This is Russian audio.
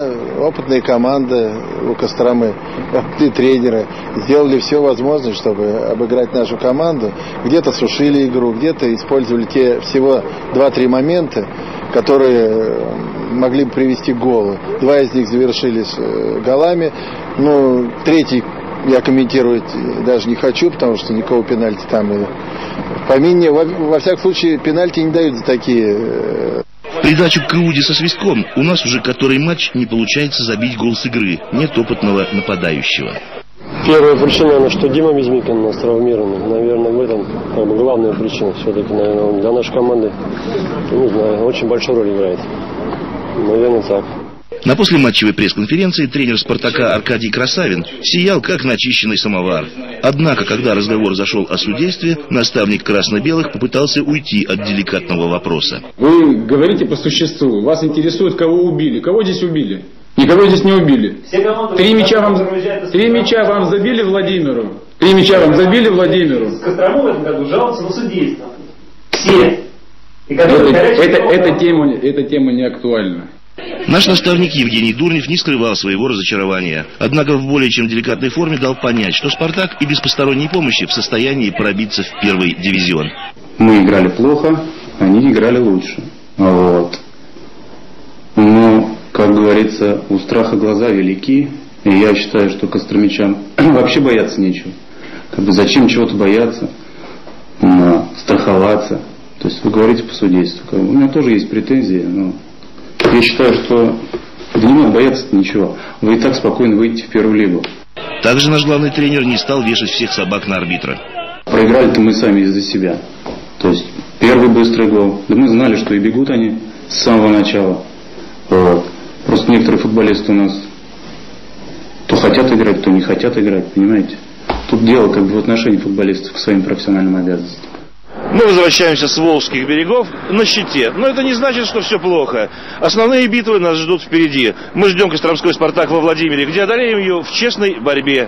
Опытная команда у Костромы, опытные тренеры сделали все возможное, чтобы обыграть нашу команду. Где-то сушили игру, где-то использовали те всего 2-3 момента, которые могли бы привести к голу. Два из них завершились э, голами. Ну, третий я комментировать даже не хочу, потому что никакого пенальти там и в помине. Во, во всяком случае, пенальти не дают за такие э, Придачу к Иуде со свистком у нас уже который матч не получается забить гол с игры. Нет опытного нападающего. Первая причина, наверное, что Дима Безмикин у нас травмированный. Наверное, в этом как бы, главная причина. Все-таки, наверное, для нашей команды, не знаю, очень большую роль играет. Наверное, так. На послематчевой пресс-конференции тренер «Спартака» Аркадий Красавин сиял, как начищенный самовар. Однако, когда разговор зашел о судействе, наставник красно-белых попытался уйти от деликатного вопроса. Вы говорите по существу. Вас интересует, кого убили. Кого здесь убили? Никого здесь не убили. Три мяча вам, три мяча вам забили Владимиру. Три мяча вам забили Владимиру. Кострому в этом году жалуются на судейство. Все. И Это, это, эта, тема, эта тема не актуальна. Наш наставник Евгений Дурнев не скрывал своего разочарования. Однако в более чем деликатной форме дал понять, что «Спартак» и без посторонней помощи в состоянии пробиться в первый дивизион. Мы играли плохо, они играли лучше. Вот. Но, как говорится, у страха глаза велики. И я считаю, что костромичам вообще бояться нечего. Как бы зачем чего-то бояться, страховаться. То есть вы говорите по судейству. У меня тоже есть претензии, но я считаю, что да не надо бояться ничего. Вы и так спокойно выйдете в первую лигу. Также наш главный тренер не стал вешать всех собак на арбитра. Проиграли-то мы сами из-за себя. То есть первый быстрый гол. Да мы знали, что и бегут они с самого начала. Вот. Просто некоторые футболисты у нас то хотят играть, то не хотят играть, понимаете? Тут дело как бы в отношении футболистов к своим профессиональным обязанностям. Мы возвращаемся с Волжских берегов на щите. Но это не значит, что все плохо. Основные битвы нас ждут впереди. Мы ждем Костромской «Спартак» во Владимире, где одолеем ее в честной борьбе.